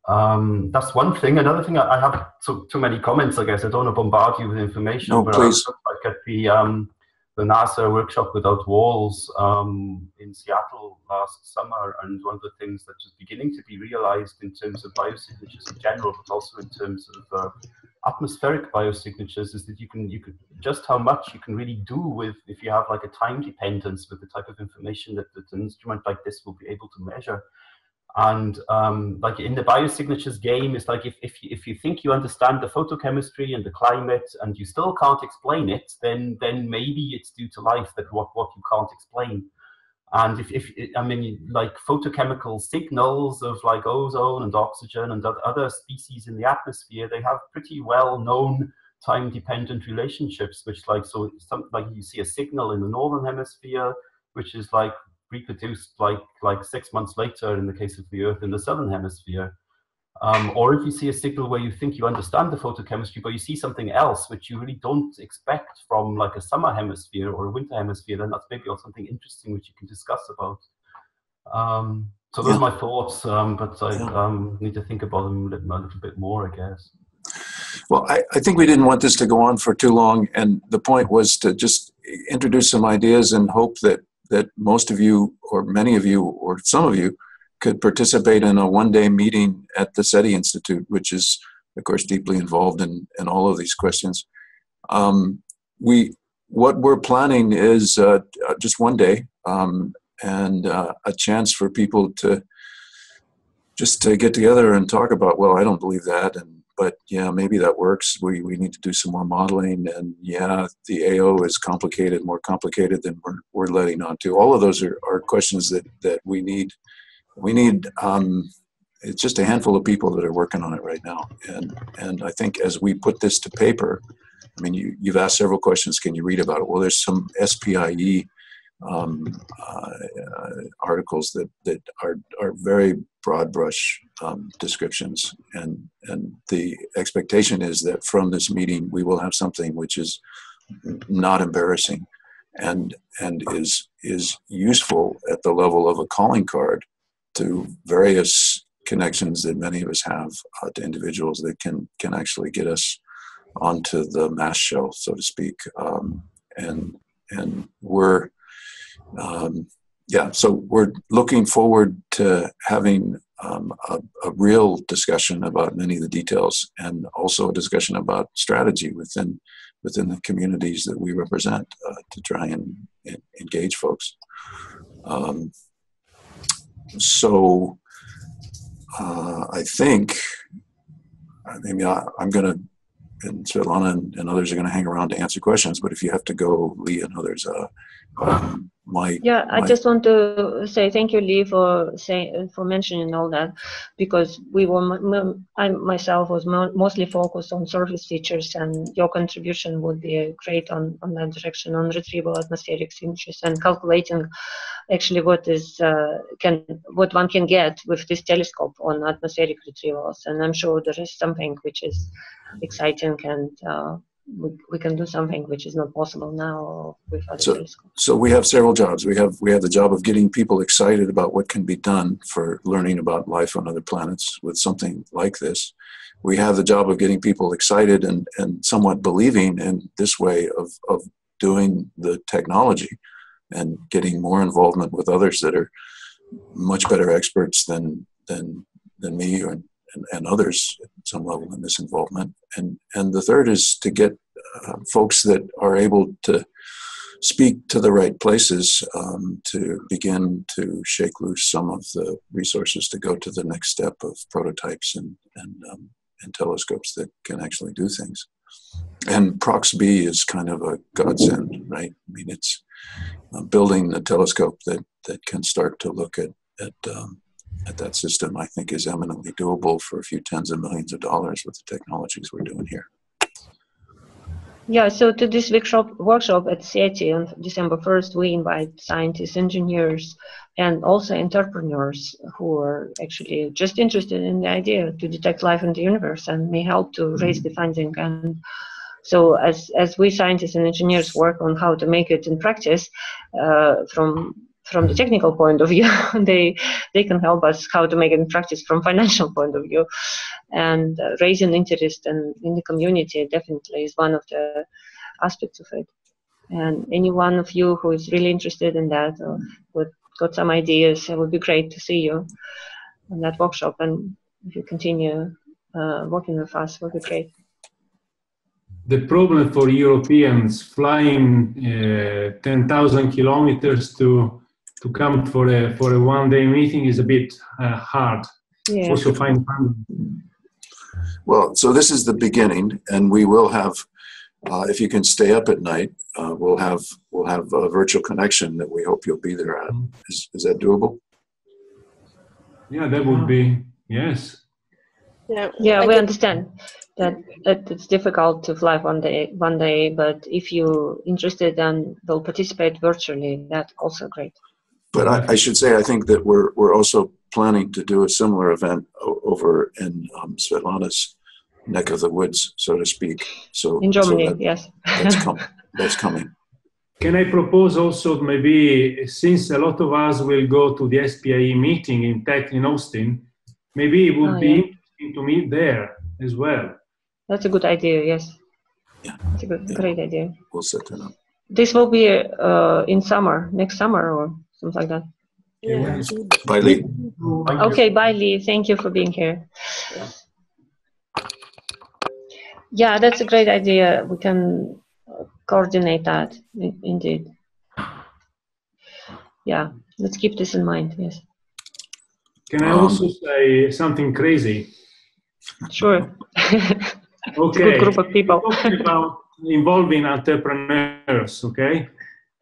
Um, that's one thing. Another thing, I I have so, too many comments, I guess. I don't want to bombard you with information, No, but please. I looked like at the, um, the NASA workshop without walls um, in Seattle last summer, and one of the things that is beginning to be realized in terms of biosignatures in general, but also in terms of uh, atmospheric biosignatures, is that you can you can just how much you can really do with if you have like a time dependence with the type of information that, that an instrument like this will be able to measure. And um, like in the biosignatures game, it's like if, if, you, if you think you understand the photochemistry and the climate and you still can't explain it, then then maybe it's due to life that what, what you can't explain. And if, if I mean, like photochemical signals of like ozone and oxygen and other species in the atmosphere, they have pretty well known time dependent relationships, which like, so some, like you see a signal in the northern hemisphere, which is like reproduced like like six months later in the case of the Earth in the southern hemisphere. Um, or if you see a signal where you think you understand the photochemistry, but you see something else which you really don't expect from like a summer hemisphere or a winter hemisphere, then that's maybe also something interesting which you can discuss about. Um, so those Yeah. are my thoughts, um, but I Yeah. um, need to think about them a little, a little bit more, I guess. Well, I, I think we didn't want this to go on for too long, and the point was to just introduce some ideas and hope that that most of you, or many of you, or some of you, could participate in a one-day meeting at the SETI Institute, which is, of course, deeply involved in in all of these questions. Um, we what we're planning is uh, uh, just one day um, and uh, a chance for people to just to get together and talk about. Well, I don't believe that, and but yeah, maybe that works. We we need to do some more modeling, and yeah, the AO is complicated, more complicated than we're we're letting on to. All of those are, are questions that that we need. We need. Um, it's just a handful of people that are working on it right now, and and I think as we put this to paper, I mean, you you've asked several questions. Can you read about it? Well, there's some SPIE um, uh, articles that that are are very broad brush um, descriptions, and and the expectation is that from this meeting we will have something which is not embarrassing, and and is is useful at the level of a calling card to various connections that many of us have uh, to individuals that can can actually get us onto the mass shell, so to speak, um, and and we're um, yeah, so we're looking forward to having um, a, a real discussion about many of the details, and also a discussion about strategy within within the communities that we represent uh, to try and, and engage folks. Um, so uh, I think I mean I, I'm going to and Svetlana and, and others are going to hang around to answer questions. But if you have to go, Lee and others, uh, um, my Yeah, I my- just want to say thank you, Lee, for saying for mentioning all that, because we were I myself was mo- mostly focused on surface features, and your contribution would be great on on that direction on retrieval atmospheric signatures and calculating actually what is uh, can what one can get with this telescope on atmospheric retrievals, and I'm sure there is something which is exciting and. Uh, we, we can do something which is not possible now with other So- telescopes. so we have several jobs. We have we have the job of getting people excited about what can be done for learning about life on other planets with something like this. We have the job of getting people excited and, and somewhat believing in this way of, of doing the technology and getting more involvement with others that are much better experts than than than me or and, and others at some level in this involvement. And and the third is to get uh, folks that are able to speak to the right places um, to begin to shake loose some of the resources to go to the next step of prototypes and and, um, and telescopes that can actually do things. And Prox B is kind of a godsend, right? I mean, it's uh, building a telescope that that can start to look at at um, at that system. I think is eminently doable for a few tens of millions of dollars with the technologies we're doing here. Yeah, so to this workshop, workshop at SETI on December 1st, we invite scientists, engineers, and also entrepreneurs who are actually just interested in the idea to detect life in the universe and may help to raise the funding. And so, as, as we scientists and engineers work on how to make it in practice, uh, from from the technical point of view, *laughs* they they can help us how to make it in practice from *laughs* financial point of view, and uh, raising interest in, in the community definitely is one of the aspects of it. And any one of you who is really interested in that or would got some ideas, it would be great to see you in that workshop. And if you continue uh, working with us, it would be great. The problem for Europeans flying uh, 10,000 kilometers to to come for a for a one day meeting is a bit uh, hard. Yeah. Also find funding. Well, so this is the beginning, and we will have, uh, if you can stay up at night, uh, we'll have we'll have a virtual connection that we hope you'll be there at. Is, is that doable? Yeah, that would be yes. Yeah, Yeah, I we understand. that, that it's difficult to fly one day, one day, but if you're interested and will participate virtually, that's also great. But I, I should say, I think that we're, we're also planning to do a similar event o- over in um, Svetlana's neck of the woods, so to speak. So In so Germany, that- yes. that's, *laughs* com- that's coming. Can I propose also maybe since a lot of us will go to the SPIE meeting in Tech in Austin, maybe it would Oh, be yeah. interesting to meet there as well. That's a good idea, yes. Yeah. It's a good, Yeah. great idea. We'll set that up. This will be uh, in summer, next summer or something like that. Yeah. Bye, Lee. Okay, bye Lee. Thank you for being here. Yeah, that's a great idea. We can uh, coordinate that indeed. Yeah, let's keep this in mind. Yes, Can I Um, also say something crazy? sure. it's *laughs* a Okay. good group of people. Talking about involving entrepreneurs, okay?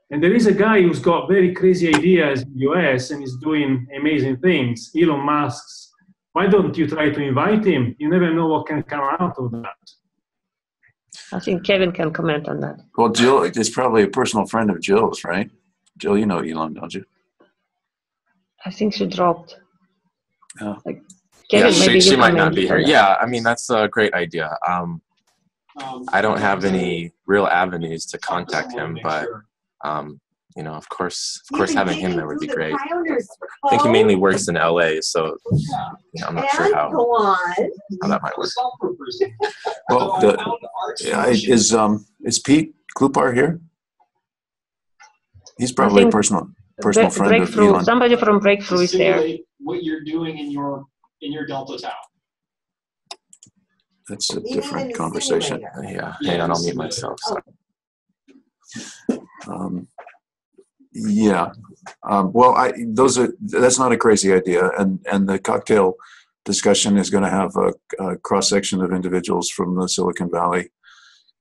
And there is a guy who's got very crazy ideas in the US and is doing amazing things, Elon Musk's. Why don't you try to invite him? You never know what can come out of that. I think Kevin can comment on that. Well, Jill is probably a personal friend of Jill's, right? Jill, you know Elon, don't you? I think she dropped. Yeah. Like, yeah, she, maybe she might not be here. Yeah, I mean that's a great idea. Um, I don't have any real avenues to contact him, but um, you know, of course, of course, having him there would be great. I think he mainly works in LA, so you know, I'm not sure how, how that might work. *laughs* Well, the, yeah, is um is Pete Klupar here? He's probably a personal personal Bre- friend of. Elon. Somebody from Breakthrough is there. what you're doing in your in your Delta Tau. That's a different conversation. Yeah, hang on, I'll mute myself. Sorry. Um, yeah. Um, well, I those are that's not a crazy idea, and and the cocktail discussion is going to have a, a cross section of individuals from the Silicon Valley,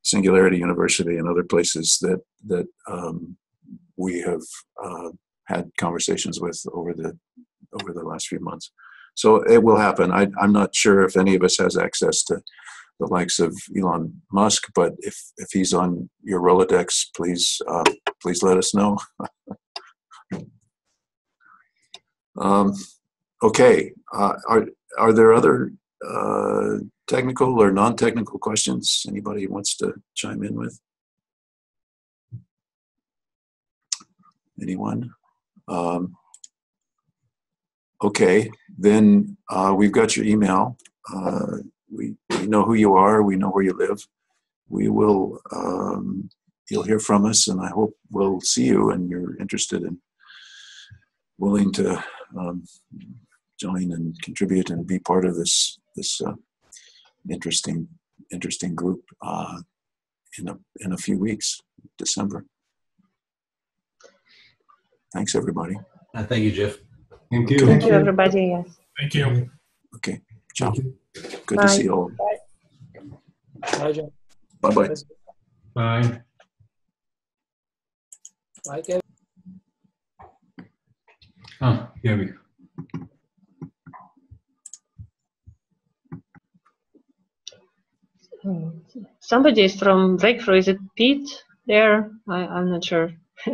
Singularity University, and other places that that um, we have uh, had conversations with over the over the last few months. So it will happen. I, I'm not sure if any of us has access to the likes of Elon Musk, but if if he's on your Rolodex, please uh, please let us know. *laughs* um, okay, uh, are are there other uh, technical or non-technical questions anybody wants to chime in with? Anyone? Um, okay, then uh, we've got your email. Uh, we, we know who you are. We know where you live. We will. Um, you'll hear from us, and I hope we'll see you. And you're interested and willing to um, join and contribute and be part of this this uh, interesting interesting group uh, in a in a few weeks, December. Thanks, everybody. Uh, thank you, Jeff. Thank you. Thank you, everybody. Yes. Thank you. Okay, ciao. Good Bye. to see you all. Bye, John. Bye bye. Bye. Bye, Kevin. Ah, here we go. Somebody is from Breakthrough. Is it Pete there? I, I'm not sure. *laughs*